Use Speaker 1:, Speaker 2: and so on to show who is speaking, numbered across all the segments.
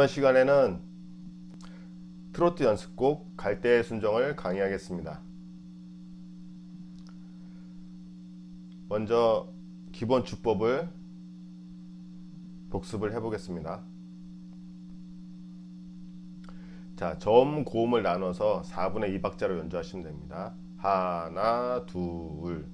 Speaker 1: 이번 시간에는 트로트 연습곡 갈대의 순정을 강의하겠습니다. 먼저 기본 주법을 복습을 해보겠습니다. 자, 점, 고음을 나눠서 4분의 2박자로 연주하시면 됩니다. 하나, 둘.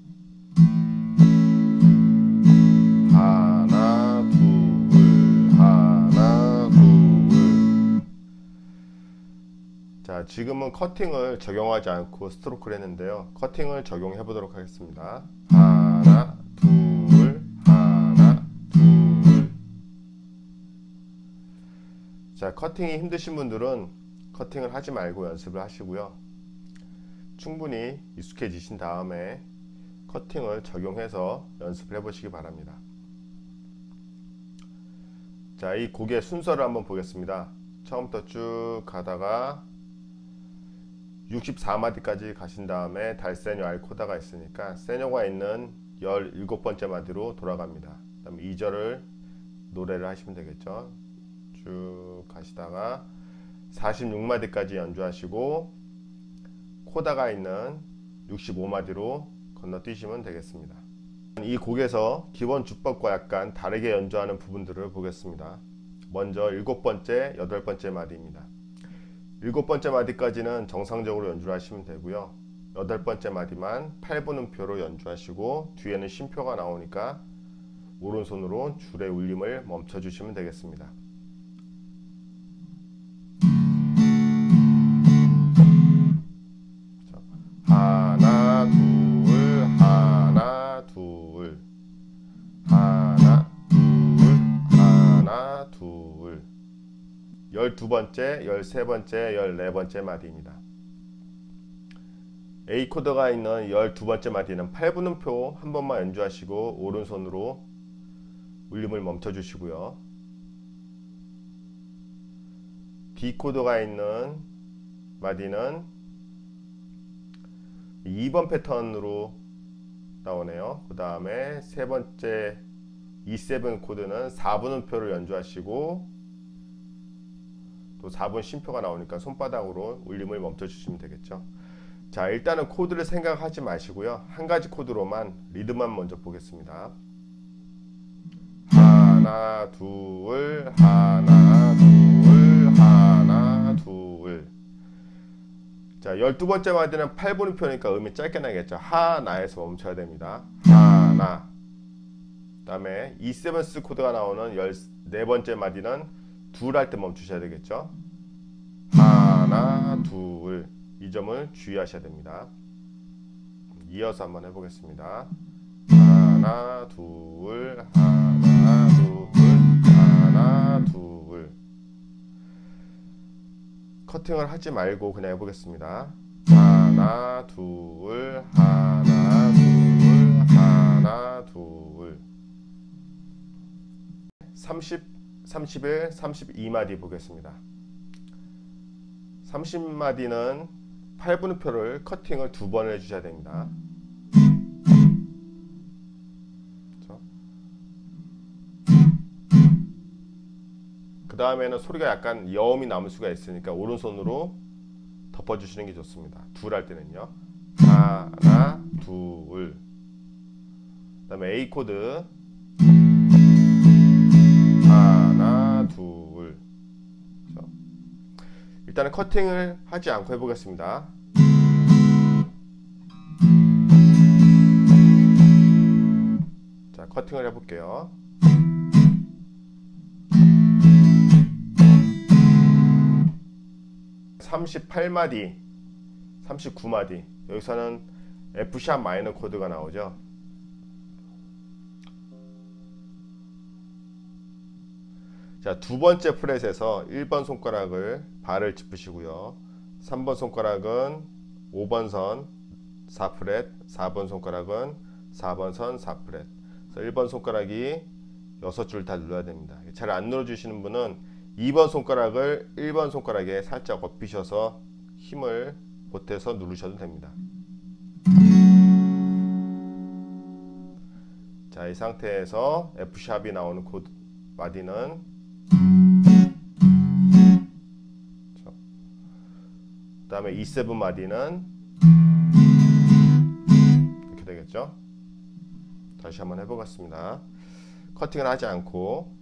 Speaker 1: 지금은 커팅을 적용하지 않고 스트로크를 했는데요. 커팅을 적용해 보도록 하겠습니다. 하나, 둘, 하나, 둘. 자, 커팅이 힘드신 분들은 커팅을 하지 말고 연습을 하시고요. 충분히 익숙해지신 다음에 커팅을 적용해서 연습을 해 보시기 바랍니다. 자, 이 곡의 순서를 한번 보겠습니다. 처음부터 쭉 가다가 64마디까지 가신 다음에 달세뇨 알코다가 있으니까 세뇨가 있는 17번째 마디로 돌아갑니다. 그 다음에 2절을 노래를 하시면 되겠죠. 쭉 가시다가 46마디까지 연주하시고 코다가 있는 65마디로 건너뛰시면 되겠습니다. 이 곡에서 기본 주법과 약간 다르게 연주하는 부분들을 보겠습니다. 먼저 일곱 번째, 여덟 번째 마디입니다. 일곱 번째 마디까지는 정상적으로 연주를 하시면 되고요. 여덟 번째 마디만 8분음표로 연주하시고 뒤에는 쉼표가 나오니까 오른손으로 줄의 울림을 멈춰 주시면 되겠습니다. 12번째, 13번째, 14번째 마디입니다. A 코드가 있는 12번째 마디는 8분음표 한 번만 연주하시고 오른손으로 울림을 멈춰 주시고요. B 코드가 있는 마디는 2번 패턴으로 나오네요. 그 다음에 세 번째 E7 코드는 4분음표를 연주하시고 또 4분 쉼표가 나오니까 손바닥으로 울림을 멈춰 주시면 되겠죠. 자 일단은 코드를 생각하지 마시고요. 한 가지 코드로만 리듬만 먼저 보겠습니다. 하나 둘 하나 둘 하나 둘 자, 12번째 마디는 8분음표니까 음이 짧게 나겠죠. 하나에서 멈춰야 됩니다. 하나. 그 다음에 E7스 코드가 나오는 14번째 마디는 둘 할때 멈추셔야 되겠죠. 하나, 둘. 이 점을 주의하셔야 됩니다. 이어서 한번 해보겠습니다. 하나, 둘, 하나, 둘, 하나, 둘. 커팅을 하지 말고 그냥 해보겠습니다. 하나, 둘, 하나, 둘, 하나, 둘. 30, 31, 32마디 보겠습니다. 30마디는 8분음표를 커팅을 두 번 해주셔야 됩니다. 그 다음에는 소리가 약간 여음이 남을 수가 있으니까 오른손으로 덮어주시는 게 좋습니다. 둘 할 때는요. 하나, 둘. 그 다음에 A 코드. 하나, 둘. 그렇죠? 일단은 커팅을 하지 않고 해보겠습니다. 자, 커팅을 해볼게요. 38마디, 39마디. 여기서는 F샵 마이너 코드가 나오죠. 자, 두 번째 프렛에서 1번 손가락을 발을 짚으시고요. 3번 손가락은 5번 선 4프렛, 4번 손가락은 4번 선 4프렛. 그래서 1번 손가락이 6줄 다 눌러야 됩니다. 잘 안 눌러 주시는 분은 2번 손가락을 1번 손가락에 살짝 업히셔서 힘을 보태서 누르셔도 됩니다. 자, 이 상태에서 F샵이 나오는 코드 마디는 다음에 E7 마디는 이렇게 되겠죠. 다시 한번 해보겠습니다. 커팅을 하지 않고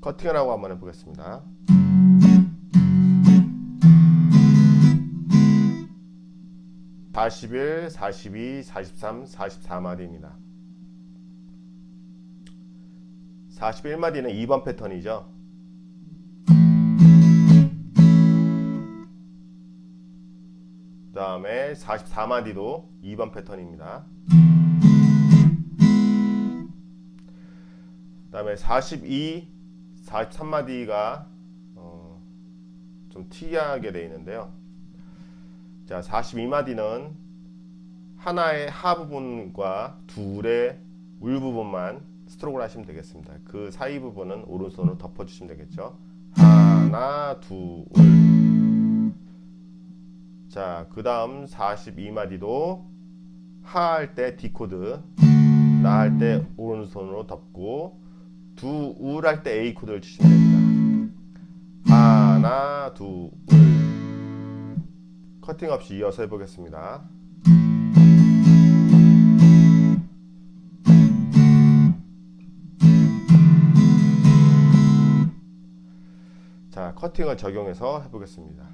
Speaker 1: 커팅을 하고 한번 해보겠습니다. (41) (42) (43) (44마디입니다) 41마디는 2번 패턴이죠. 그 다음에 44마디도 2번 패턴입니다. 그 다음에 42, 43마디가 어, 좀 특이하게 되어 있는데요. 자, 42마디는 하나의 하 부분과 둘의 울 부분만 스트로크를 하시면 되겠습니다. 그 사이 부분은 오른손으로 덮어주시면 되겠죠. 하나, 둘. 자, 그 다음 42마디도 하 할 때 D코드, 나 할 때 오른손으로 덮고, 두, 울 할 때 A 코드를 치시면 됩니다. 하나, 둘, 울. 커팅 없이 이어서 해보겠습니다. 자, 커팅을 적용해서 해보겠습니다.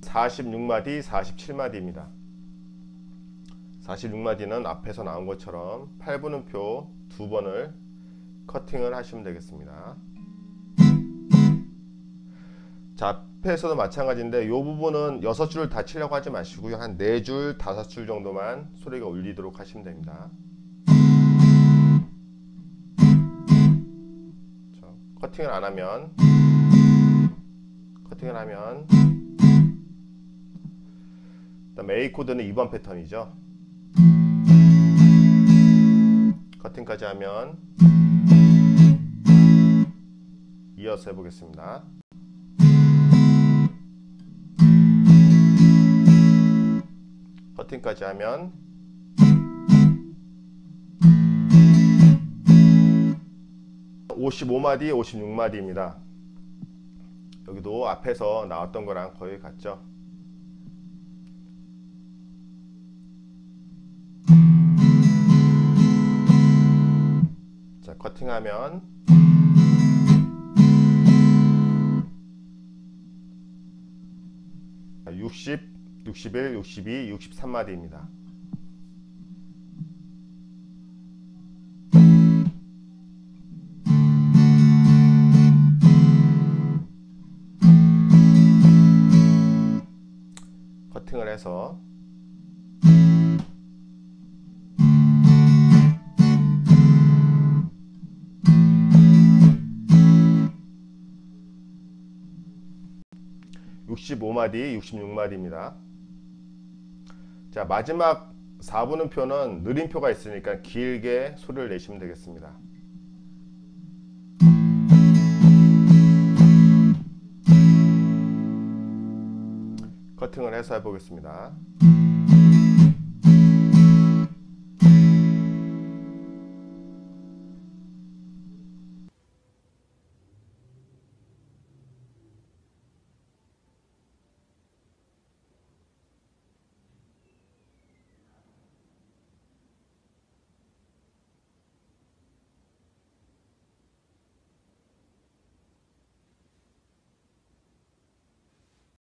Speaker 1: (46마디) (47마디입니다) 46마디는 앞에서 나온 것처럼 8분음표 두 번을 커팅을 하시면 되겠습니다. 자, 앞에서도 마찬가지인데 이 부분은 6줄 다 치려고 하지 마시고요. 한 4줄, 5줄 정도만 소리가 울리도록 하시면 됩니다. 자, 커팅을 안 하면 커팅을 하면 그다음 A 코드는 2번 패턴이죠. 커팅까지 하면 이어서 해보겠습니다. 커팅까지 하면 (55마디) (56마디입니다) 여기도 앞에서 나왔던 거랑 거의 같죠? 자 커팅하면 60 61, 62, 63마디입니다. 커팅을 해서 (65마디) (66마디입니다) 자 마지막 4분음표는 느림표가 있으니까 길게 소리를 내시면 되겠습니다. 커팅을 해서 해보겠습니다.